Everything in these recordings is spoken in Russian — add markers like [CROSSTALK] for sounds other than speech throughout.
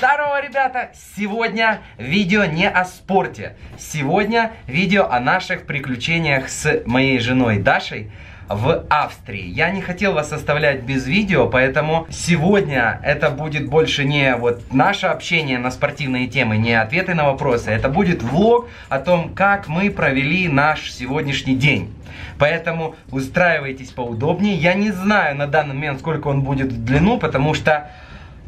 Здорово, ребята! Сегодня видео не о спорте. Сегодня видео о наших приключениях с моей женой Дашей в Австрии. Я не хотел вас оставлять без видео, поэтому сегодня это будет больше не вот наше общение на спортивные темы, не ответы на вопросы. Это будет влог о том, как мы провели наш сегодняшний день. Поэтому устраивайтесь поудобнее. Я не знаю на данный момент, сколько он будет в длину, потому что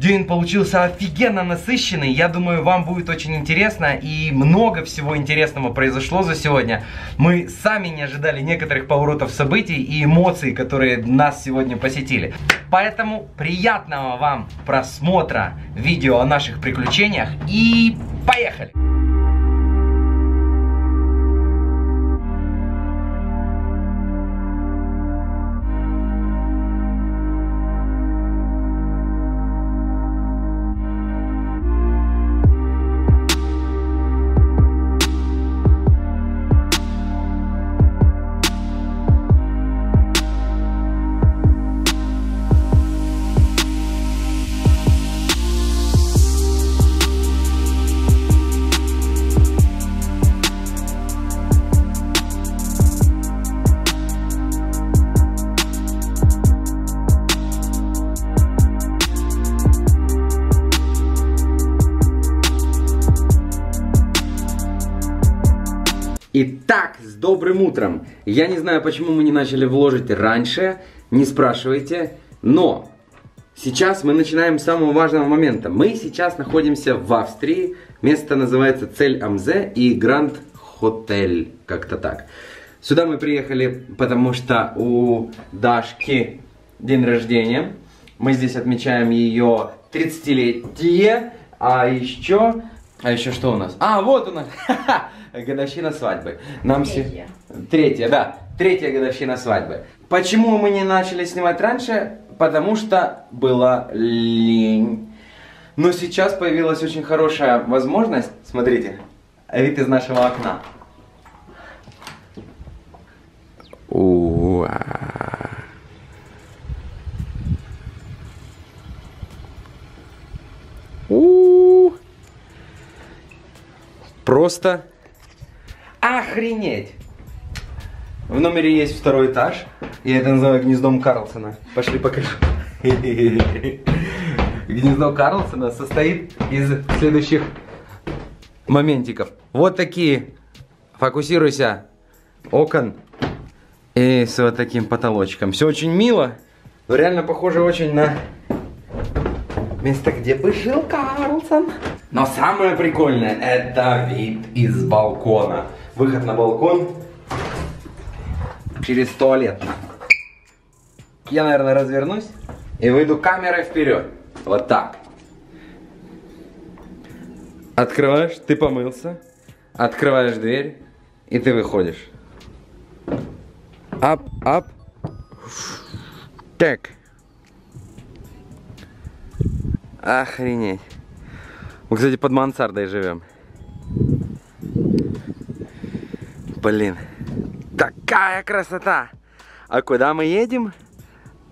День получился офигенно насыщенный. Я думаю, вам будет очень интересно. И много всего интересного произошло за сегодня. Мы сами не ожидали некоторых поворотов событий и эмоций, которые нас сегодня посетили. Поэтому приятного вам просмотра видео о наших приключениях. И поехали! Итак, с добрым утром. Я не знаю, почему мы не начали вложить раньше, не спрашивайте, но сейчас мы начинаем с самого важного момента. Мы сейчас находимся в Австрии, место называется Цель Амзе и Гранд Хотель, как-то так. Сюда мы приехали, потому что у Дашки день рождения. Мы здесь отмечаем ее 30-летие, а еще... А еще что у нас? А, вот у нас! [LAUGHS] годовщина свадьбы. Нам Третья. Се... Третья, да. Третья годовщина свадьбы. Почему мы не начали снимать раньше? Потому что была лень. Но сейчас появилась очень хорошая возможность. Смотрите, вид из нашего окна. Уа. Просто охренеть! В номере есть второй этаж. Я это называю гнездом Карлсона. Пошли покажу. [LAUGHS] Гнездо Карлсона состоит из следующих моментиков. Вот такие, фокусируйся, окон и с вот таким потолочком. Все очень мило, но реально похоже очень на место, где бы жил Карлсон. Но самое прикольное, это вид из балкона. Выход на балкон через туалет. Я, наверное, развернусь и выйду камерой вперед. Вот так. Открываешь, ты помылся. Открываешь дверь, и ты выходишь. Ап, ап. Так. Охренеть. Мы, кстати, под мансардой живем. Блин. Такая красота. А куда мы едем?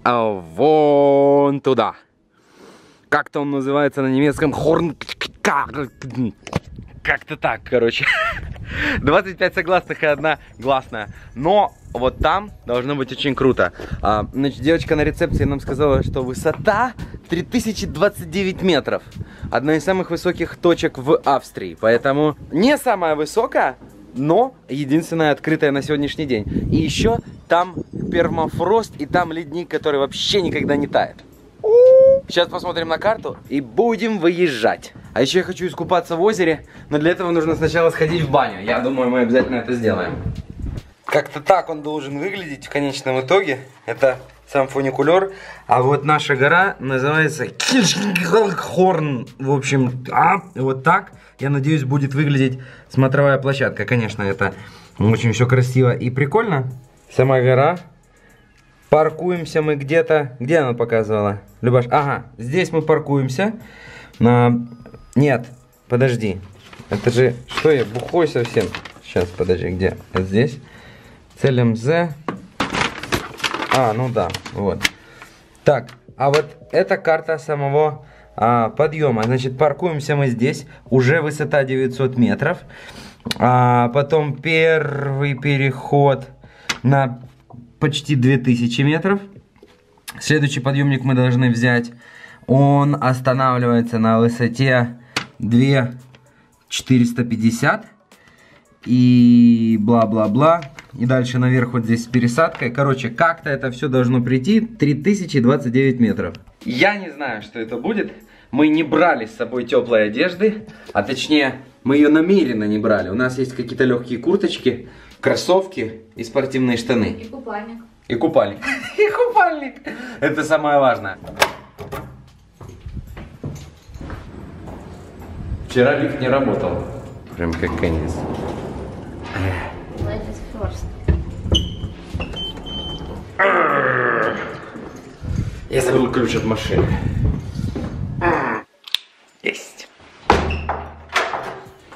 А вон туда. Как-то он называется на немецком Хорн... Как-то так, короче. [LAUGHS] 25 согласных и одна гласная. Но вот там должно быть очень круто. А, значит, девочка на рецепции нам сказала, что высота 3029 метров. Одна из самых высоких точек в Австрии. Поэтому не самая высокая, но единственная открытая на сегодняшний день. И еще там пермафрост и там ледник, который вообще никогда не тает. Сейчас посмотрим на карту и будем выезжать. А еще я хочу искупаться в озере, но для этого нужно сначала сходить в баню. Я думаю, мы обязательно это сделаем. Как-то так он должен выглядеть в конечном итоге. Это сам фуникулер. А вот наша гора называется Кильшхорн. В общем, а, вот так, я надеюсь, будет выглядеть смотровая площадка. Конечно, это очень все красиво и прикольно. Сама гора. Паркуемся мы где-то... Где она показывала? Любаш, ага, здесь мы паркуемся. На... Нет, подожди. Это же... Что я, бухой совсем? Сейчас, подожди, где? Это здесь. Цель МЗ. А, ну да, вот. Так, а вот эта карта самого а, подъема. Значит, паркуемся мы здесь. Уже высота 900 метров. А, потом первый переход на почти 2000 метров. Следующий подъемник мы должны взять. Он останавливается на высоте 2450 и бла-бла-бла. И дальше наверх вот здесь с пересадкой. Короче, как-то это все должно прийти. 3029 метров. Я не знаю, что это будет. Мы не брали с собой теплой одежды. А точнее, мы ее намеренно не брали. У нас есть какие-то легкие курточки, кроссовки и спортивные штаны. И купальник. И купальник. [LAUGHS] И купальник. Это самое важное. Вчера лифт не работал. Прям как конец. Ladies first. Я забыл ключ от машины. Есть.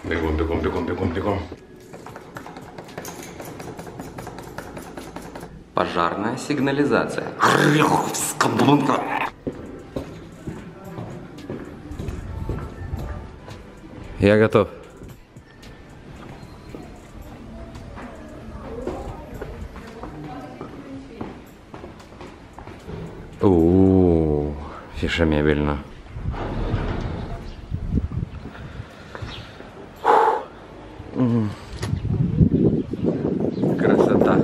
Бегом, бегом, бегом, бегом, бегом. Пожарная сигнализация. Я готов. Фиша мебельно. Красота.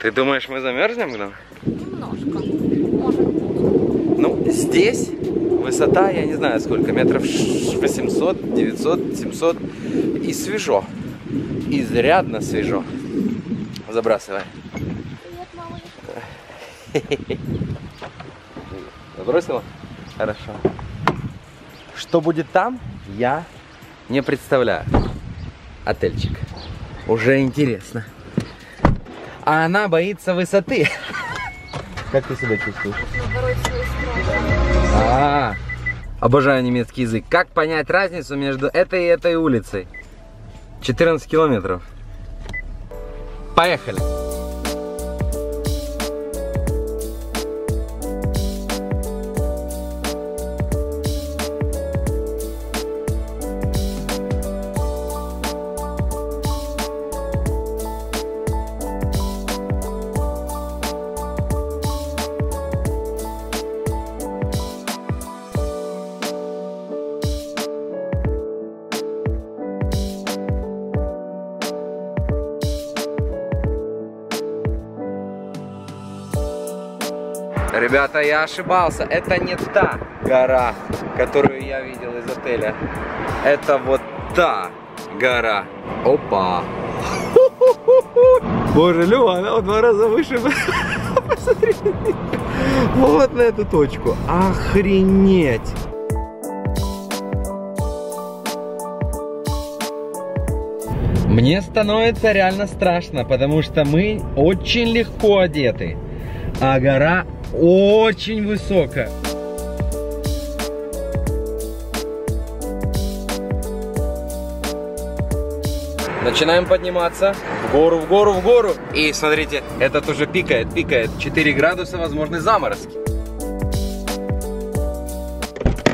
Ты думаешь, мы замерзнем гном? Немножко. Может быть. Ну, здесь высота, я не знаю сколько, метров ш- 800, 900, 700. И свежо. Изрядно свежо. Забрасывай. Привет, малыш. [LAUGHS] Забросила? Хорошо. Что будет там, я не представляю. Отельчик. Уже интересно. А она боится высоты. [LAUGHS] Как ты себя чувствуешь? Свой страх. А, обожаю немецкий язык. Как понять разницу между этой и этой улицей? 14 километров. Поехали. Ребята, я ошибался. Это не та гора, которую я видел из отеля. Это вот та гора. Опа. [LAUGHS] Боже, Лёва, она в два раза выше. [LAUGHS] Посмотри. Вот на эту точку. Охренеть. Мне становится реально страшно, потому что мы очень легко одеты, а гора очень высокая. Начинаем подниматься в гору, в гору, в гору. И смотрите, этот уже пикает, пикает. 4 градуса, возможны заморозки.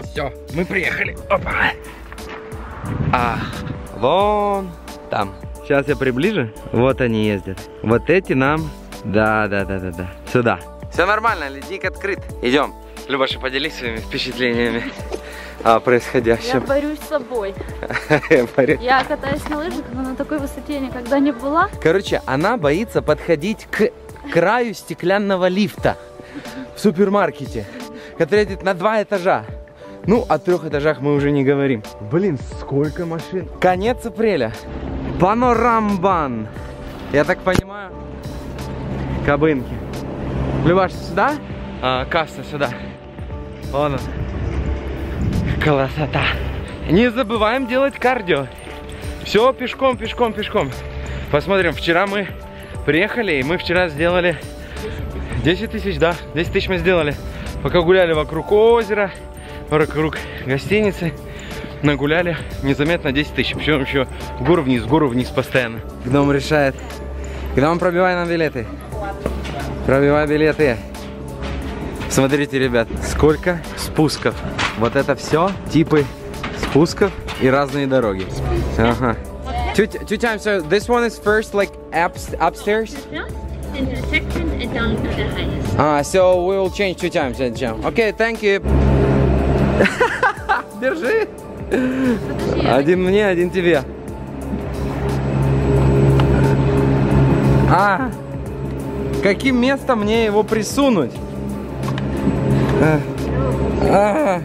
Все, мы приехали. Опа. А, вон там. Сейчас я приближу. Вот они ездят. Вот эти нам. Да, да, да, да, да. Сюда. Все нормально, ледник открыт. Идем. Любаша, поделись своими впечатлениями о Я происходящем. борюсь с собой. [LAUGHS] Я. Я катаюсь на лыжах, но на такой высоте никогда не была. Короче, она боится подходить к краю стеклянного лифта в супермаркете, который идет на два этажа. Ну, о трех этажах мы уже не говорим. Блин, сколько машин. Конец апреля. Панорамбан. Я так понимаю, кабынки. Любаш, сюда? А, касса сюда. Вон он. Красота. Не забываем делать кардио. Все пешком, пешком, пешком. Посмотрим, вчера мы приехали, и мы вчера сделали 10 тысяч, да, 10 тысяч мы сделали. Пока гуляли вокруг озера, вокруг гостиницы, нагуляли незаметно 10 тысяч. Причем еще гору вниз, гору вниз постоянно. Гном решает. Гном, пробивай нам билеты. Пробивай билеты. Смотрите, ребят, сколько спусков. Вот это все типы спусков и разные дороги. Ага. Two, two times. So this one is first like ups, upstairs. and the second and down to the highest. Ah, so we will change two times jump. Okay, thank you. Держи. Один мне, один тебе. А, каким местом мне его присунуть? А, а,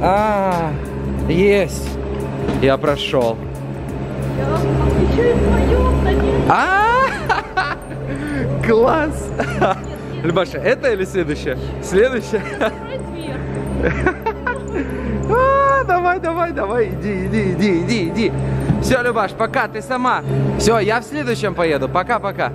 а, есть. Я прошел. А, [LAUGHS] класс. [LAUGHS] Любаша, это или следующее? Следующее. [LAUGHS] А, Давай, давай, давай, иди, иди, иди, иди, иди. Все, Любаш, пока, ты сама. Все, я в следующем поеду. Пока, пока.